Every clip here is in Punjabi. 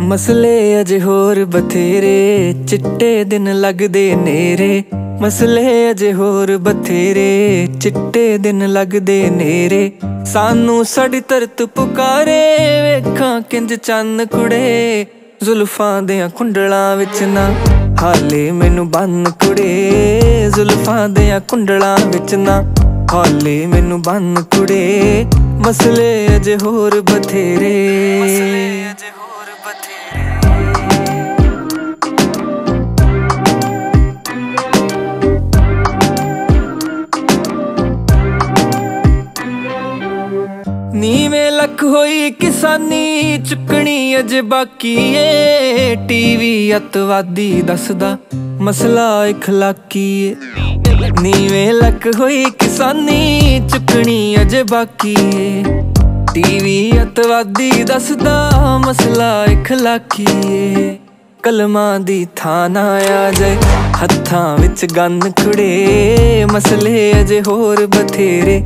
ਮਸਲੇ ਅਜੇ ਹੋਰ ਬਥੇਰੇ, ਚਿੱਟੇ ਦਿਨ ਲੱਗਦੇ ਨੇਰੇ। ਮਸਲੇ ਅਜੇ ਹੋਰ ਬਥੇਰੇ, ਚਿੱਟੇ ਦਿਨ ਲੱਗਦੇ ਨੇਰੇ। ਸਾਨੂੰ ਸਾਡੀ ਤਰਤ ਪੁਕਾਰੇ, ਵੇਖਾਂ ਕਿੰਜ ਚੰਨ ਕੁੜੇ। ਜ਼ੁਲਫਾਂ ਦੇ ਕੁੰਡਲਾਂ ਵਿੱਚ ਨਾ ਹਾਲੇ ਮੈਨੂੰ ਬੰਨ ਕੁੜੇ। ਜ਼ੁਲਫਾਂ ਦੇ ਕੁੰਡਲਾਂ ਵਿੱਚ ਨਾ ਹਾਲੇ ਮੈਨੂੰ ਬੰਨ ਕੁੜੇ। ਮਸਲੇ ਅਜੇ ਹੋਰ ਬਥੇਰੇ ਮਸਲੇ ਅਜੇ ਹੋਰ ਬਥੇਰੇ। ਨੀਵੇਂ ਲੱਖ ਹੋਈ ਕਿਸਾਨੀ, ਚੁੱਕਣੀ ਅਜੇ ਬਾਕੀ ਏ। ਟੀਵੀ ਅਤਵਾਦੀ ਦੱਸਦਾ, ਮਸਲਾ ਇਖਲਾਕੀ ਏ। ਨੀਵੇਂ ਲੱਖ ਹੋਈ ਕਿਸਾਨੀ, ਚੁੱਕਣੀ ਅਜੇ ਬਾਕੀ ਏ। ਟੀਵੀ ਅਤਵਾਦੀ ਦੱਸਦਾ ਮਸਲਾ ਇਖਲਾਕੀ ਏ। ਕਲਮਾਂ ਦੀ ਥਾਂ ਨਾ ਆ ਜਾਏ, ਹੱਥਾਂ ਵਿੱਚ ਗੰਨ ਖੁੜੇ। ਮਸਲੇ ਅਜੇ ਹੋਰ ਬਥੇਰੇ,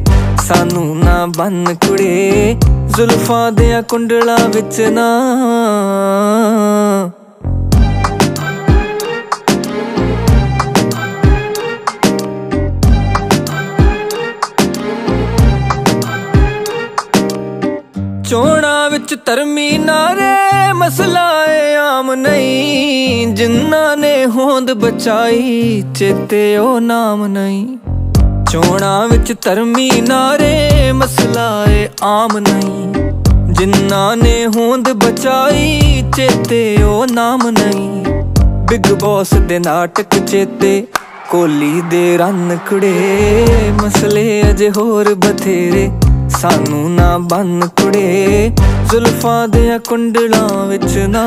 ਸਾਨੂੰ ਨਾ ਬੰਨ ਕੁੜੇ ਜ਼ੁਲਫਾਂ ਦੇ ਕੁੰਡਲਾਂ ਵਿੱਚ ਨਾ ਚੋਣਾ ਵਿੱਚ ਧਰਮੀ ਨਾਰੇ ਮਸਲਾ ਏ ਆਮ ਨਹੀਂ। ਜਿਨ੍ਹਾਂ ਨੇ ਹੋਂਦ ਬਚਾਈ, ਚੇਤੇ ਉਹ ਨਾਮ ਨਹੀਂ। ਚੋਣਾ ਵਿੱਚ ਧਰਮੀ ਨਾਰੇ ਮਸਲਾ ਏ ਆਮ ਨਹੀਂ। ਜਿਨ੍ਹਾਂ ਨੇ ਹੋਂਦ ਬਚਾਈ, ਚੇਤੇ ਉਹ ਨਾਮ ਨਹੀਂ। ਬਿਗ ਬੌਸ ਦੇ ਨਾਟਕ ਚੇਤੇ ਕੋਲੀ ਦੇ ਰਨ ਕੁੜੇ ਮਸਲੇ ਅਜੇ ਹੋਰ ਬਥੇਰੇ। ਸਾਨੂੰ ਨਾ ਬੰਨ ਕੁੜੇ ਜ਼ੁਲਫਾਂ ਦੇ ਕੁੰਡਲਾਂ ਵਿੱਚ ਨਾ।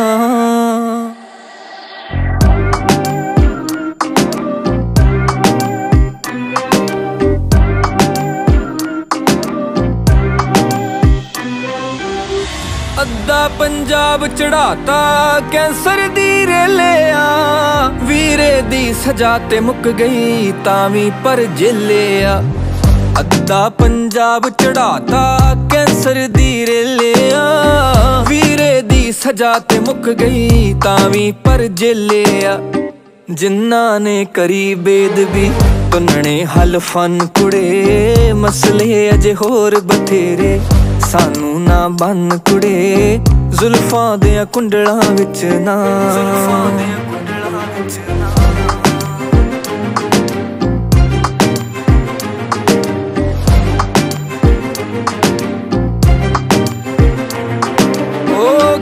ਅੱਧਾ ਪੰਜਾਬ ਚੜਾਤਾ ਕੈਂਸਰ ਦੀ ਰੇਲਿਆ, ਵੀਰੇ ਦੀ ਸਜ਼ਾ ਤੇ ਮੁੱਕ ਗਈ ਤਾਂ ਵੀ ਪਰ ਜੇਲਿਆ। ਅੱਧਾ ਪੰਜਾਬ ਚੜਾਤਾ, ਕੈਂਸਰ ਦੀ ਰੇਲਿਆ। ਵੀਰੇ ਦੀ ਸਜ਼ਾ ਤੇ ਮੁੱਕ ਗਈ ਤਾਂ ਵੀ ਪਰ ਜੇਲਿਆ। ਜਿਨ੍ਹਾਂ ਨੇ ਕਰੀ ਬੇਦਬੀ ਤੁੰਨਣੇ ਹਲਫਨ ਕੁੜੇ। ਮਸਲੇ ਅਜੇ ਹੋਰ ਬਥੇਰੇ, ਸਾਨੂੰ ਨਾ ਬੰਨ ਕੁੜੇ। ਜ਼ੁਲਫਾਂ ਦੇ ਕੁੰਡਲਾਂ ਵਿੱਚ ਨਾ। ਜ਼ੁਲਫਾਂ ਦੇ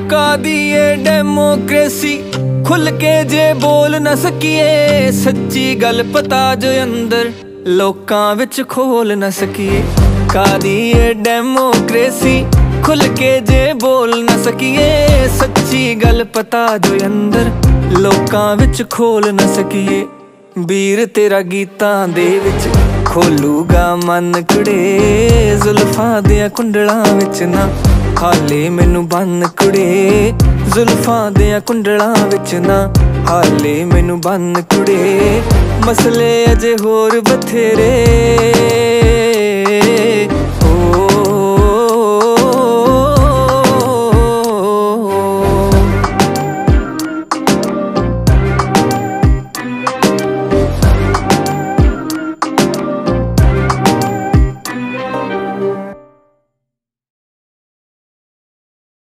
ਓ ਕਾਦੀਏ ਡੈਮੋਕ੍ਰੇਸੀ ਖੁੱਲ ਕੇ ਜੇ ਬੋਲ ਨਾ ਸਕੀਏ, ਸੱਚੀ ਗੱਲ ਪਤਾ ਜੋ ਅੰਦਰ ਲੋਕਾਂ ਵਿੱਚ ਖੋਲ ਨਾ ਸਕੀਏ। ਕਾਦੀਏ ਡੈਮੋਕ੍ਰੇਸੀ ਖੁੱਲ ਕੇ ਜੇ ਬੋਲ ਨਾ ਸਕੀਏ, ਸੱਚੀ ਗੱਲ ਪਤਾ ਜੋ ਅੰਦਰ ਲੋਕਾਂ ਵਿੱਚ ਖੋਲ ਨਾ ਸਕੀਏ। ਵੀਰ ਤੇਰਾ ਗੀਤਾਂ ਦੇ ਵਿੱਚ ਖੋਲੂਗਾ ਮਨ ਕੁੜੇ, ਜ਼ੁਲਫਾਂ ਦੇ ਕੁੰਡਲਾਂ ਵਿੱਚ ਨਾ ਹਾਲੇ ਮੈਨੂੰ ਬੰਨ ਕੁੜੇ। ਜ਼ੁਲਫਾਂ ਦੇ ਕੁੰਡਲਾਂ ਵਿੱਚ ਨਾ ਹਾਲੇ ਮੈਨੂੰ ਬੰਨ ਕੁੜੇ। ਮਸਲੇ ਅਜੇ ਹੋਰ ਬਥੇਰੇ।